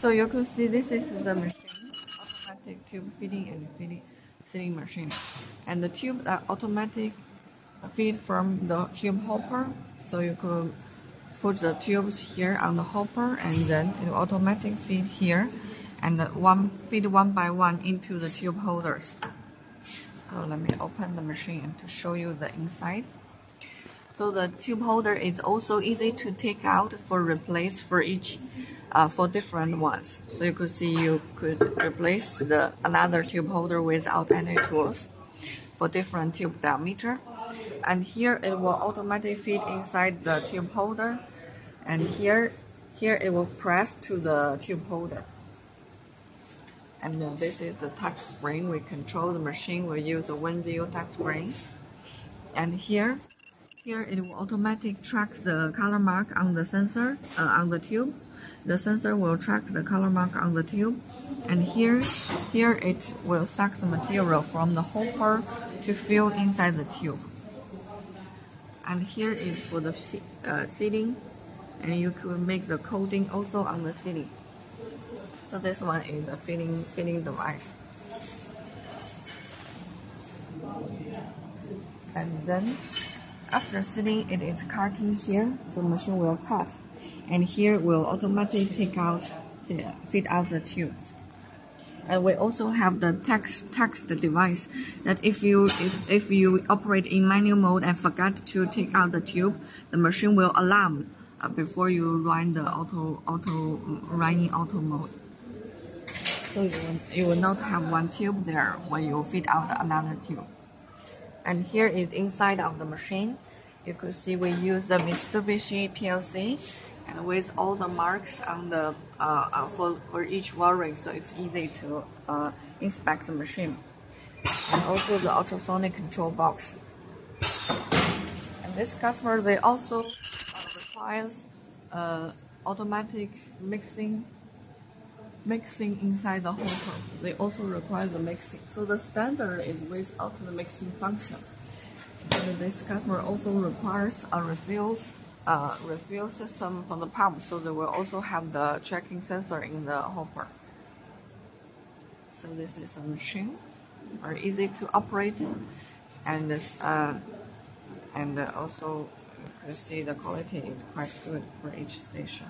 So you can see this is the machine, automatic tube feeding and feeding, feeding machine. And the tube that automatic feed from the tube hopper. So you could put the tubes here on the hopper and then it will automatic feed here and one feed one by one into the tube holders. So let me open the machine to show you the inside. So the tube holder is also easy to take out for replace for each uh, for different ones. So you could see you could replace the another tube holder without any tools for different tube diameter. And here it will automatically fit inside the tube holder. And here, here it will press to the tube holder. And this is the touch screen. We control the machine. We use the Weinview touch screen. And here, here it will automatically track the color mark on the sensor, uh, on the tube. The sensor will track the color mark on the tube. And here, here it will suck the material from the hopper to fill inside the tube. And here is for the uh, sealing. And you could make the coating also on the sealing. So this one is a filling, filling device. And then after sealing, it is cutting here. The machine will cut. And here will automatically take out, the, feed out the tubes. And we also have the text text device that if you if, if you operate in manual mode and forget to take out the tube, the machine will alarm uh, before you run the auto auto running auto mode. So you will, you will not have one tube there when you feed out another tube. And here is inside of the machine. You could see we use the Mitsubishi PLC and with all the marks on the uh, uh, for, for each wiring so it's easy to uh, inspect the machine. And also the ultrasonic control box. And this customer they also uh, requires uh, automatic mixing mixing inside the hopper. They also require the mixing. So the standard is without the mixing function. And this customer also requires a refill uh, refill system from the pump, so they will also have the tracking sensor in the hopper. So this is a machine, very easy to operate, and uh, and also you can see the quality is quite good for each station.